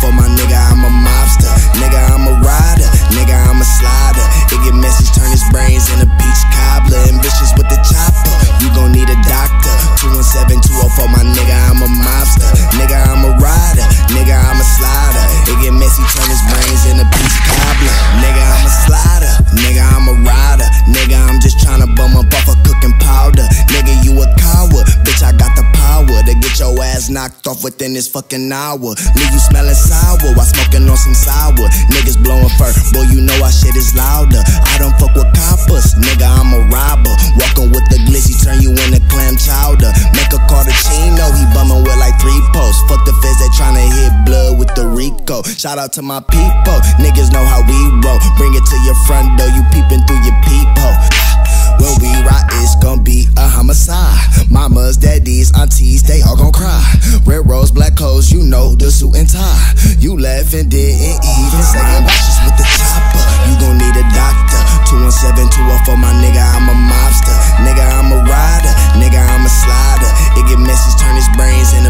217 for my nigga, I'm your ass knocked off within this fucking hour. Leave you smelling sour while smoking on some sour. Niggas blowing fur. Boy, you know our shit is louder. I don't fuck with coppers. Nigga, I'm a robber. Walking with the glizzy, turn you into clam chowder. Make a Chino. He bumming with like three posts. Fuck the feds, they tryna hit blood with the Rico. Shout out to my people. Niggas know how we roll. Bring it to your front door. You peeping through your peephole. When we Mamas, daddies, aunties, they all gon' cry. Red rose, black clothes, you know the suit and tie. You left and didn't even say ambitious with the chopper. You gon' need a doctor. 217 for my nigga, I'm a mobster. Nigga, I'm a rider. Nigga, I'm a slider. It get messy, turn his brains into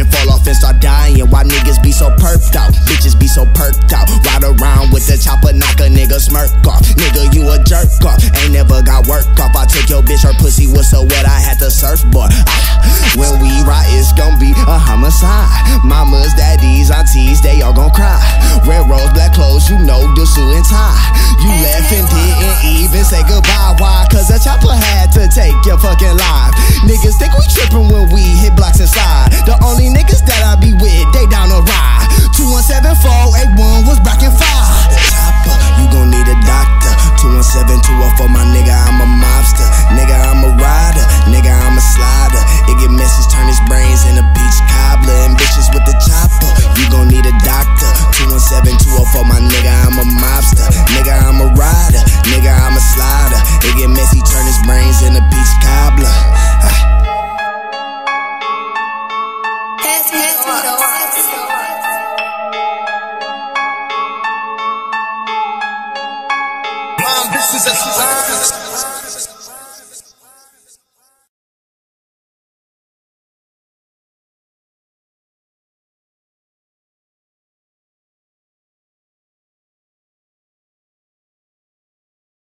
perping fall off and start dying. Why niggas be so perked out? Bitches be so perked out. Ride around with the chopper, knock a nigga smirk off. Nigga, you a jerk off. Ain't never got work off. I took your bitch, her pussy was so wet, I had to surfboard. Ah, when we ride, it's gonna be a homicide. Mamas, daddies, aunties, they all gon' cry. Red rose, black clothes, you know the suit and tie. You left and didn't even say goodbye. Why? Cause the chopper had to take your fucking life. Niggas think we trippin' when we hit blocks inside. The only niggas that I